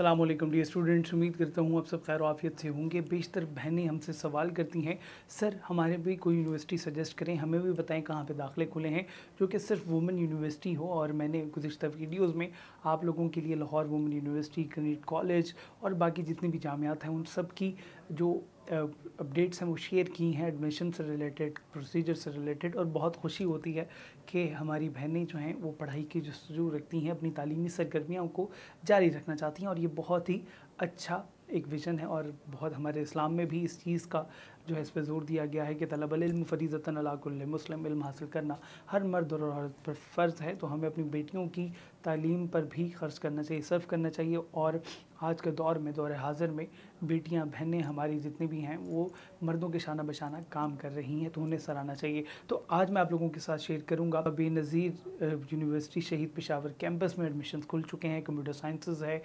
अल्लाम D students उम्मीद करता हूँ आप सब खैर आफियत से होंगे। बेशतर बहनें हमसे सवाल करती हैं। सर, हमारे भी कोई यूनिवर्सिटी सजेस्ट करें। हमें भी बताएँ कहाँ पे दाखिले खुले हैं, जो कि सिर्फ़ वुमेन यूनिवर्सिटी हो और मैंने गुजशत वीडियोज़ में आप लोगों के लिए Lahore women university Kinnaird college और बाकी जितनी भी जामियात हैं, उन सब की जो अपडेट्स हैं, वो शेयर की हैं एडमिशन से रिलेटेड प्रोसीजर से रिलेटेड और बहुत खुशी होती है कि हमारी बहनें जो हैं, वो पढ़ाई की जस्तजू रखती हैं, अपनी तालीमी सरगर्मियों को जारी रखना चाहती हैं और ये बहुत ही अच्छा एक विज़न है और बहुत हमारे इस्लाम में भी इस चीज़ का जो है, इस पर ज़ोर दिया गया है कि तलबलम फ़रीज़तन अलाकुल्ल मुस्लिम, इल्म हासिल करना हर मर्द और औरत पर फ़र्ज़ है तो हमें अपनी बेटियों की तालीम पर भी खर्च करना चाहिए, सर्व करना चाहिए और आज के दौर में, दौर हाजिर में बेटियाँ, बहनें हमारी जितनी भी हैं, वो मर्दों के शाना बशाना काम कर रही हैं तो उन्हें सराहना चाहिए। तो आज मैं आप लोगों के साथ शेयर करूँगा, बेनज़ीर यूनिवर्सिटी शहीद पेशावर कैंपस में एडमिशन खुल चुके हैं, कंप्यूटर साइंसेज है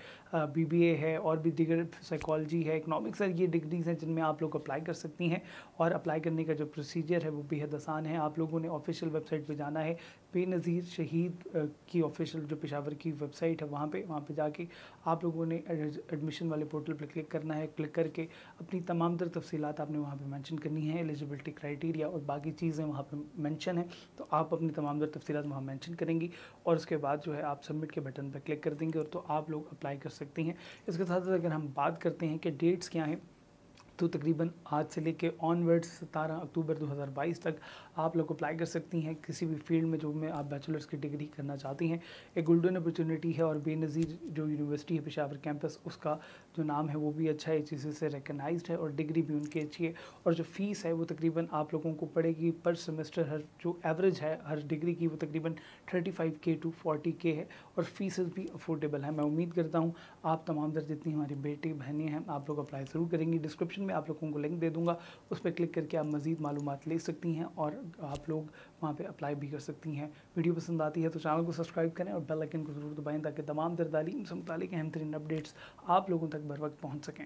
बीबीए है और भी दिगर साइकोलॉजी है इकनॉमिक्स है, ये डिग्रीज़ हैं जिनमें आप लोग अप्लाई कर सकती हैं और अप्लाई करने का जो प्रोसीजर है वो बेहद आसान है। आप लोगों ने ऑफिशियल वेबसाइट पर जाना है, बेनज़ीर शहीद की ऑफिशियल जो पेशावर की वेबसाइट है, वहाँ पर वहाँ पर जाके आप लोगों ने एडमिशन वाले पोर्टल पर क्लिक करना है क्लिक करके अपनी तमाम तर तफसीत आपने वहाँ पर मैंशन करनी है एलिजिबिलिटी क्राइटेरिया और बाकी चीज़ें वहाँ पर मैंशन है तो आप अपनी तमाम तर तफी वहाँ मैंशन करेंगी और उसके बाद जो है आप सबमिट के बटन पर क्लिक कर देंगे और तो आप लोग अप्लाई कर सकती हैं। इसके साथ साथ अगर हम बात करते हैं कि डेट्स क्या हैं तो तकरीबन आज से लेके ऑनवर्ड्स सतारह अक्टूबर 2022 तक आप लोग अप्लाई कर सकती हैं किसी भी फ़ील्ड में जो में आप बैचलर्स की डिग्री करना चाहती हैं। एक गोल्डन अपॉर्चुनिटी है और बेनज़ीर जो यूनिवर्सिटी है पेशावर कैंपस उसका जो नाम है वो भी अच्छा है चीज़ें से रिकगनाइज है और डिग्री भी उनकी अच्छी है। और जो फ़ीस है वो तकरीबन आप लोगों को पड़ेगी पर सेमेस्टर हर जो एवरेज है, हर डिग्री की वो तकरीबन thirty five K to forty K है और फीसेस भी अफोर्डेबल है। मैं उम्मीद करता हूँ आप तमाम दर जितनी हमारी बेटी, बहनें हैं, आप लोग अप्लाई ज़रूर करेंगी। डिस्क्रिप्शन में आप लोगों को लिंक दे दूँगा। उस पर क्लिक करके आप मज़ीद मालूम ले सकती हैं और आप लोग वहाँ पर अप्लाई भी कर सकती हैं। वीडियो पसंद आती है तो चैनल को सब्सक्राइब करें और बेल आइकन को ज़रूर दबाएँ ताकि तमाम दर तालीम से मुतल अहम तरीन अपडेट्स आप लोगों तक बर वक्त पहुँच सकें।